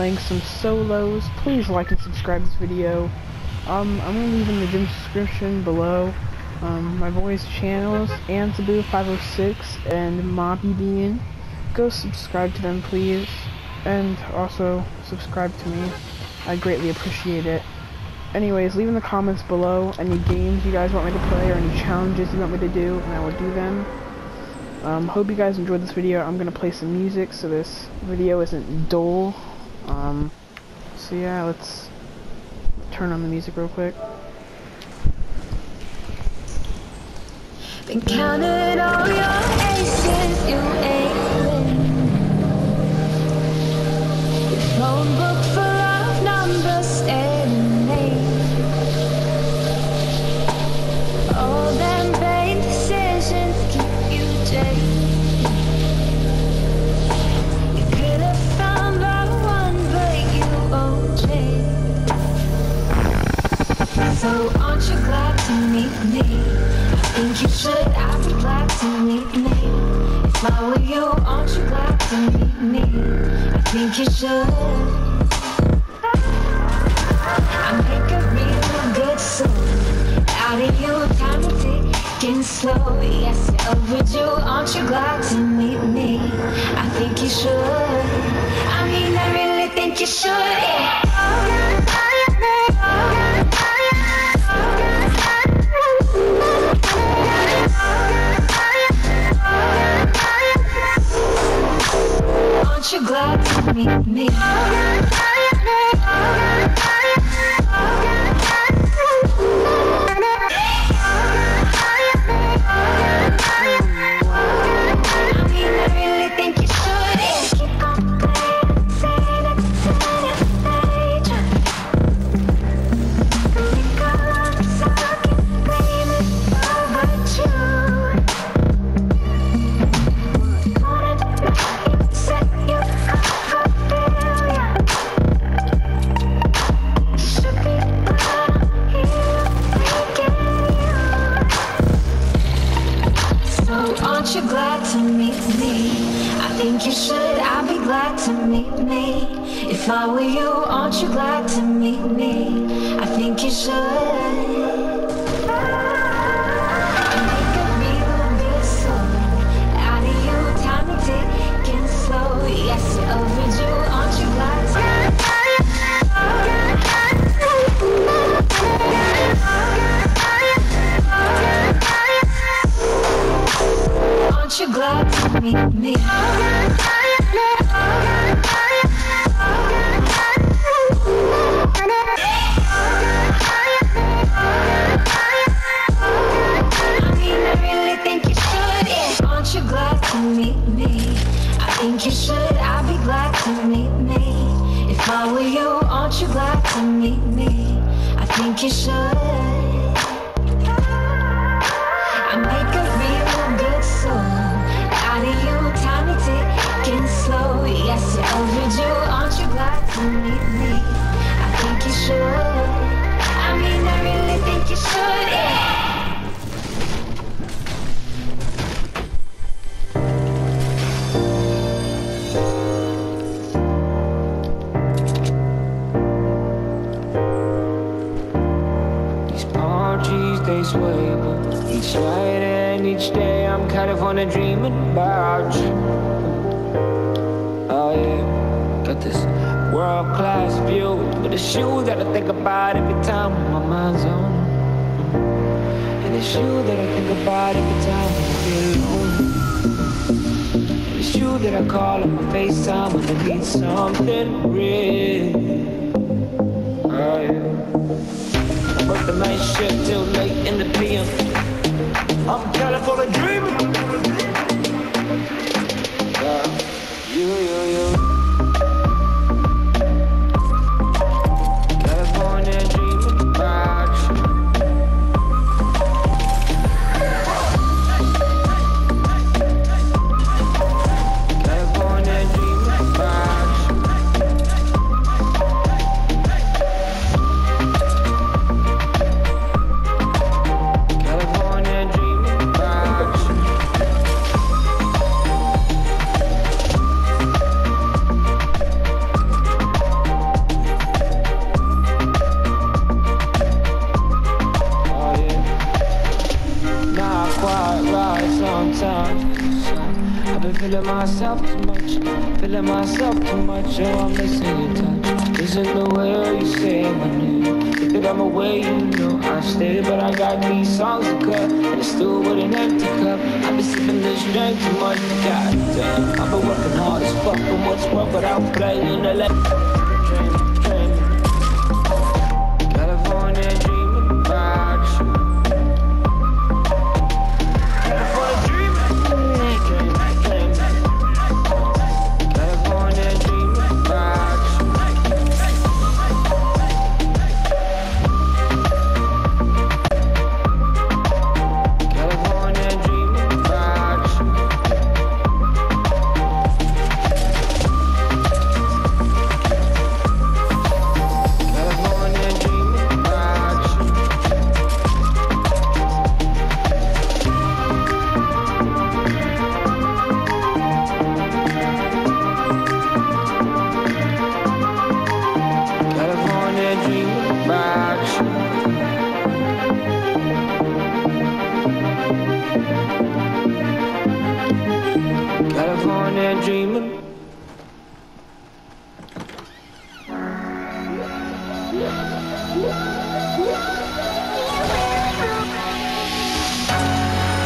playing some solos. Please like and subscribe this video. Um, I'm gonna leave in the description below um, my boys' channels, and Antsabo506 and Bean. Go subscribe to them, please, and also subscribe to me. I greatly appreciate it. Anyways, leave in the comments below any games you guys want me to play or any challenges you want me to do, and I will do them. Um, hope you guys enjoyed this video. I'm gonna play some music so this video isn't dull. Um, so yeah, let's turn on the music real quick. Been counting all your aces, you ain't. So aren't you glad to meet me? I think you should. I'd be glad to meet me. If I were you, aren't you glad to meet me? I think you should. I make a real good song out of you, time to ticking slow. Yes, oh, overdue. Aren't you glad to meet me? I think you should. I mean, I really think you should. Glad to meet me? Aren't you glad to meet me? I think you should. Aren't you glad to meet me? Meet me? I think you should. I'd be glad to meet me. If I were you, aren't you glad to meet me? I think you should. They sway, but each night and each day I'm California dreaming about you. Oh yeah, got this world class view, but it's you that I think about every time my mind's on. And it's you that I think about every time I feel alone. And it's you that I call on my FaceTime when I need something real. Oh yeah. Work the night shift till late in the PM. I'm California dreaming. Feeling myself too much, feeling myself too much. Oh, I'm missing your touch. Isn't the way you say my name? If I'm away, you know I stay. But I got these songs to cut, and it's still with an empty cup. I've been sipping this drink too much. God damn, I've been working hard as fuck, but what's work without playing the left?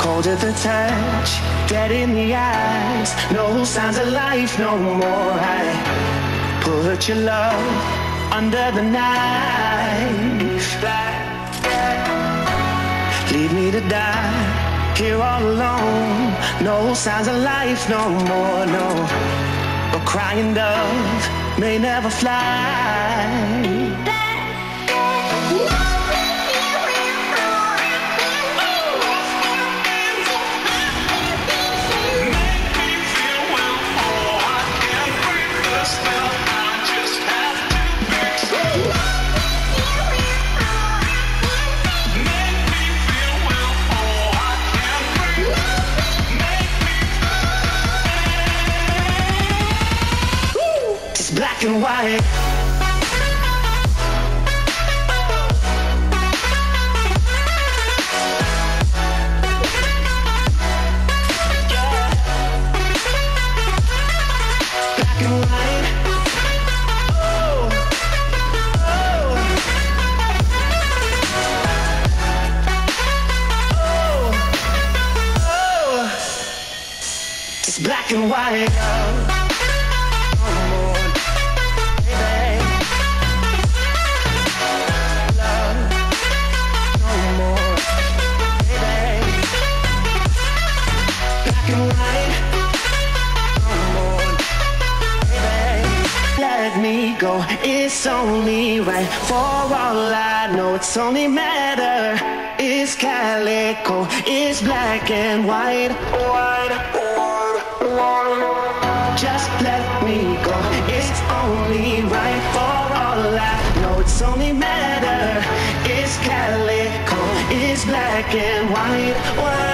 Cold at the touch, dead in the eyes. No signs of life no more. I put your love under the knife. Leave me to die here all alone. No signs of life no more. No, a crying dove may never fly. And white. It's only right for all I know. It's only matter. It's calico. It's black and white. White, white, white. Just let me go. It's only right for all I know. It's only matter. It's calico. It's black and white. White, white,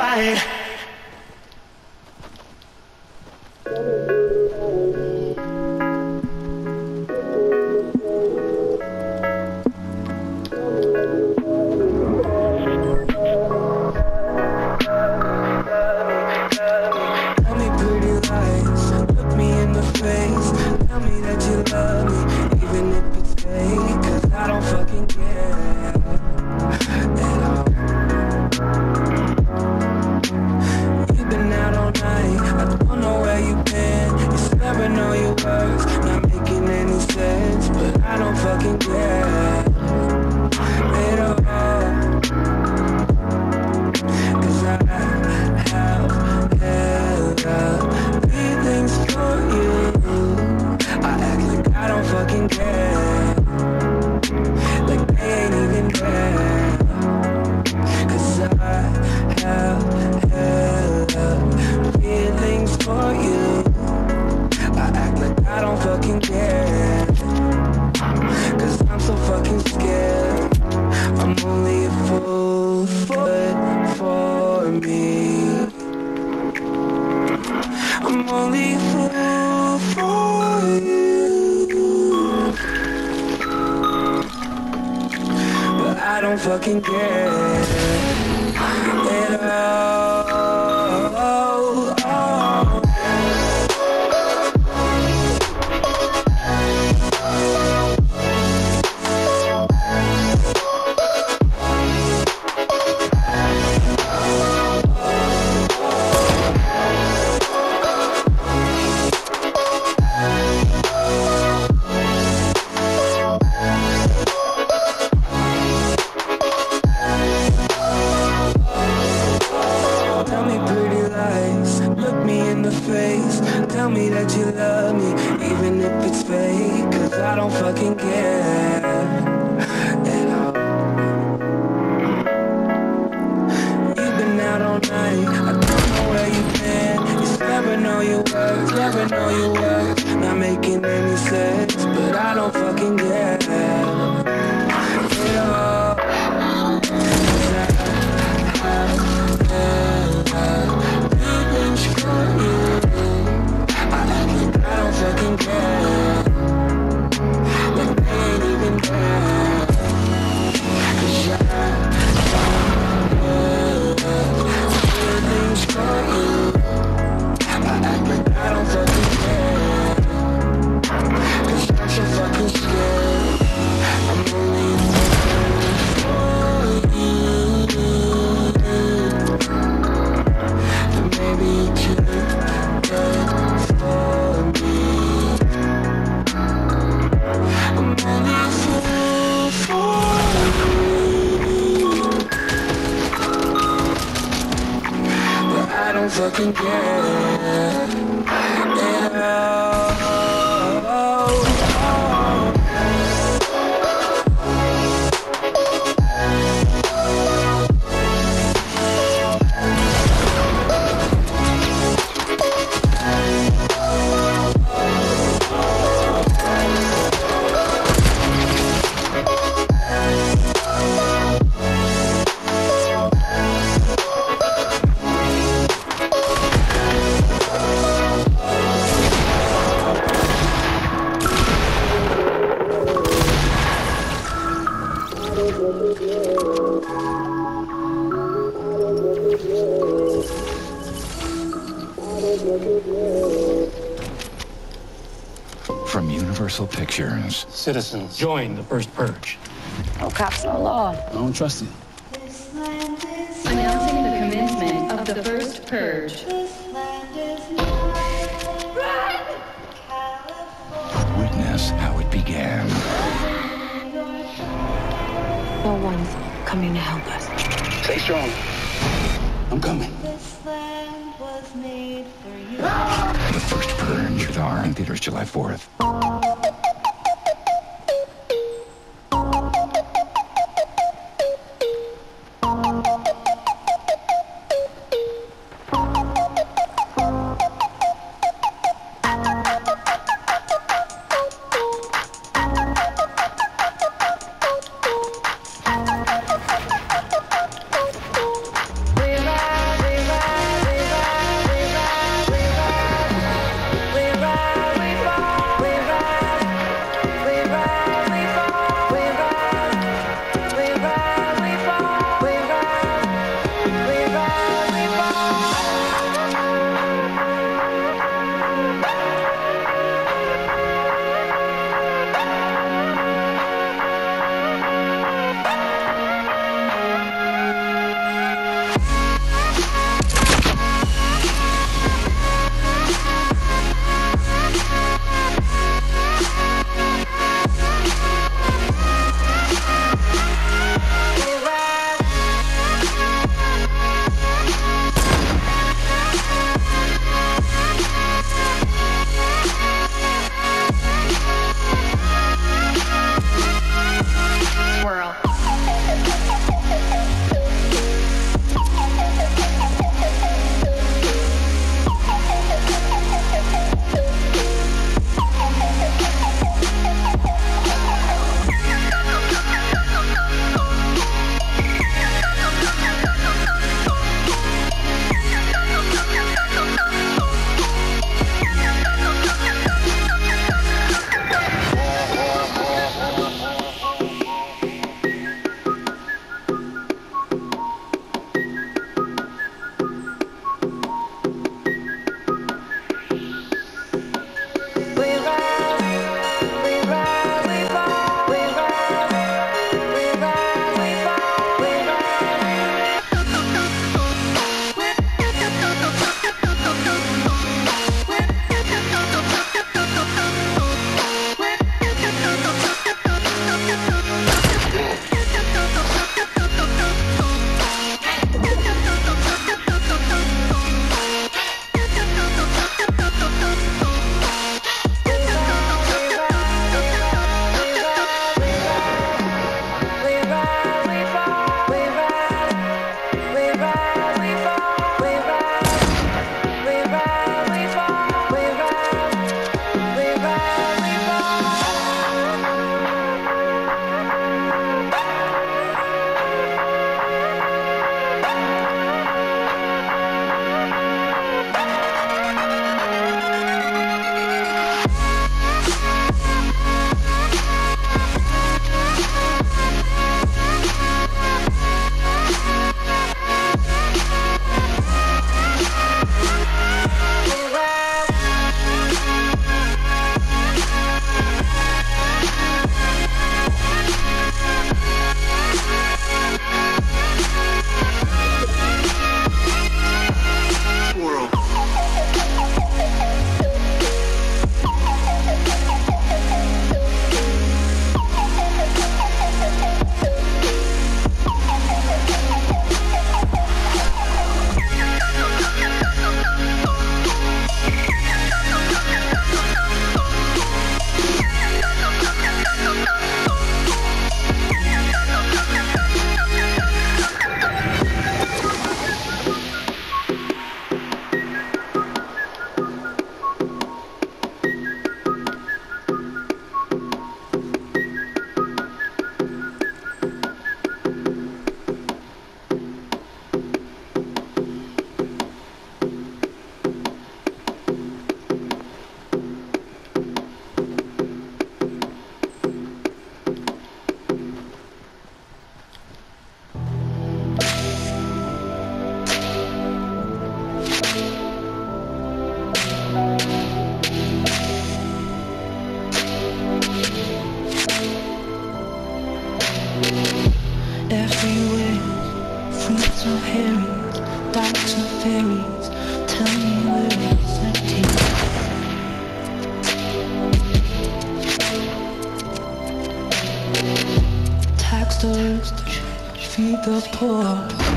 Black From Universal Pictures. Citizens, join the first purge. No cops, no law. I don't trust you. Announcing the commencement of the first purge. Witness how it began. No one's coming to help us. Stay strong. I'm coming. Rated R in theaters July 4th. everywhere Fruits of herrings, dogs of fairies Tell me where Tax feed the poor.